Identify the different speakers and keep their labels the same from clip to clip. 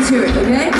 Speaker 1: Let's hear it, okay?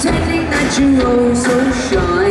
Speaker 1: pretending that you are so shy.